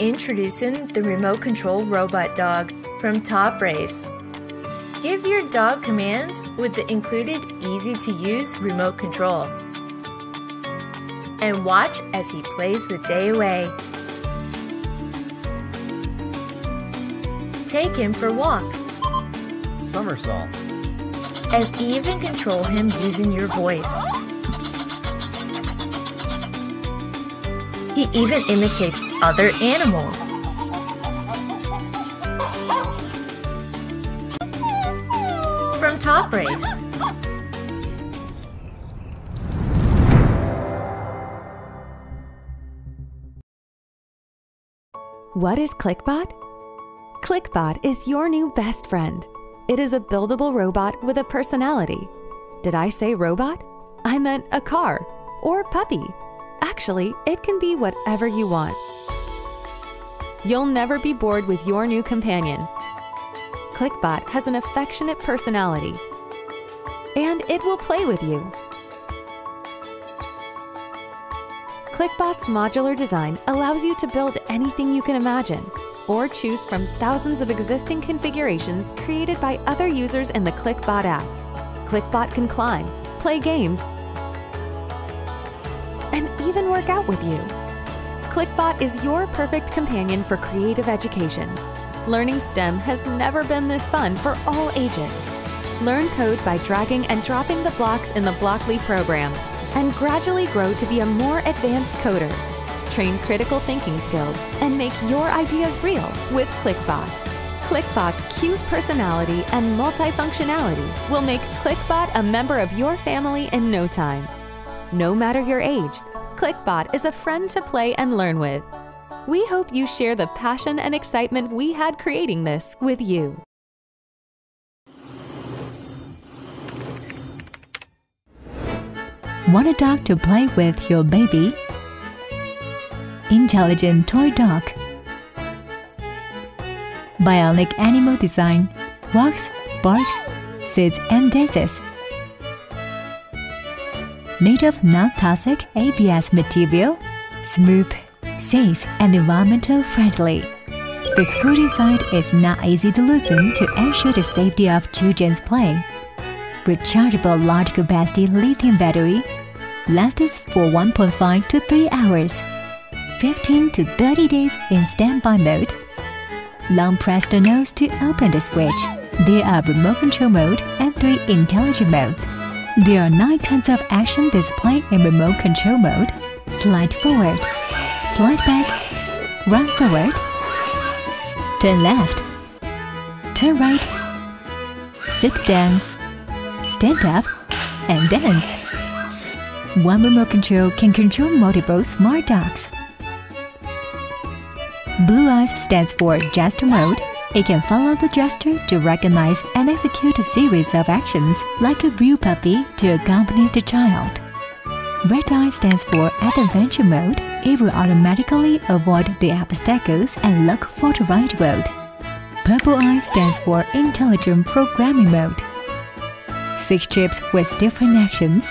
Introducing the remote control robot dog from Top Race. Give your dog commands with the included easy to use remote control. And watch as he plays the day away. Take him for walks Somersault. and even control him using your voice. He even imitates other animals. From Top Race. What is ClicBot? ClicBot is your new best friend. It is a buildable robot with a personality. Did I say robot? I meant a car or puppy. Actually, it can be whatever you want. You'll never be bored with your new companion. ClicBot has an affectionate personality, and it will play with you. ClicBot's modular design allows you to build anything you can imagine or choose from thousands of existing configurations created by other users in the ClicBot app. ClicBot can climb, play games, even work out with you. ClicBot is your perfect companion for creative education. Learning STEM has never been this fun for all ages. Learn code by dragging and dropping the blocks in the Blockly program and gradually grow to be a more advanced coder. Train critical thinking skills and make your ideas real with ClicBot. ClicBot's cute personality and multifunctionality will make ClicBot a member of your family in no time. No matter your age, ClicBot is a friend to play and learn with. We hope you share the passion and excitement we had creating this with you. Want a dog to play with your baby? Intelligent Toy Dog Bionic animal design walks, barks, sits, and dances. Made of non-toxic ABS material, smooth, safe, and environmental friendly. The screw design is not easy to loosen to ensure the safety of children's play. Rechargeable large capacity lithium battery lasts for 1.5 to 3 hours, 15 to 30 days in standby mode. Long press the nose to open the switch. There are remote control mode and three intelligent modes. There are nine kinds of action display in remote control mode. Slide forward, slide back, run forward, turn left, turn right, sit down, stand up, and dance. One remote control can control multiple smart dogs. Blue Eyes stands for gesture mode. It can follow the gesture to recognize and execute a series of actions like a real puppy to accompany the child. Red Eye stands for adventure mode. It will automatically avoid the obstacles and look for the right road. Purple Eye stands for intelligent programming mode. Six chips with different actions.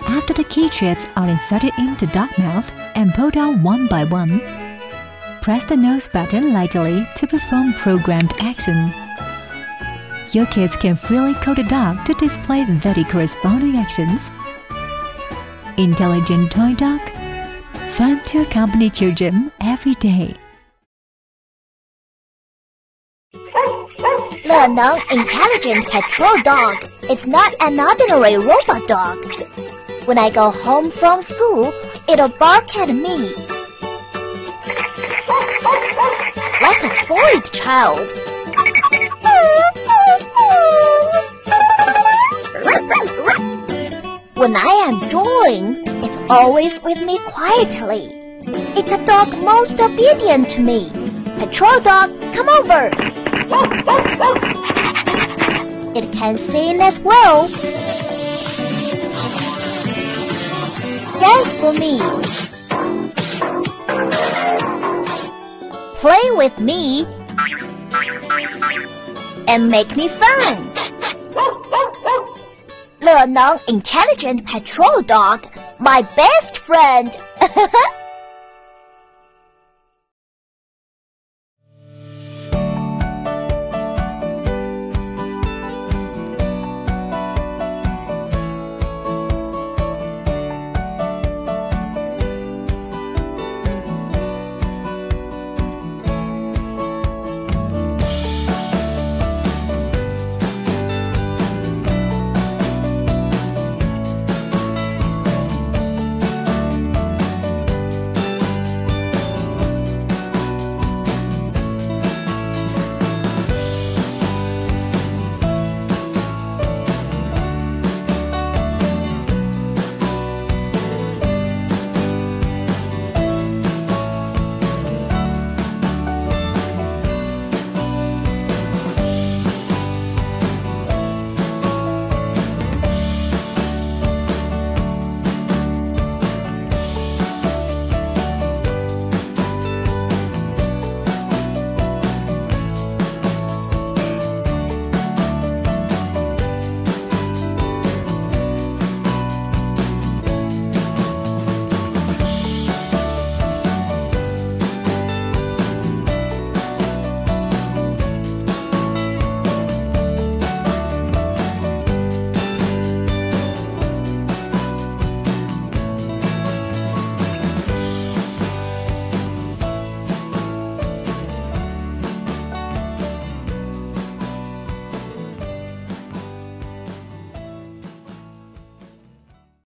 After the key chips are inserted into dog mouth and pulled out one by one, press the nose button lightly to perform programmed action. Your kids can freely code a dog to display the corresponding actions. Intelligent Toy Dog Fun to accompany children every day. 乐能 Intelligent Patrol Dog. It's not an ordinary robot dog. When I go home from school, it'll bark at me. Like a spoiled child. When I am drawing, it's always with me quietly. It's a dog most obedient to me. Patrol dog, come over. It can sing as well. Dance for me. Play with me. And make me fun. 乐能 Intelligent Patrol Dog, my best friend.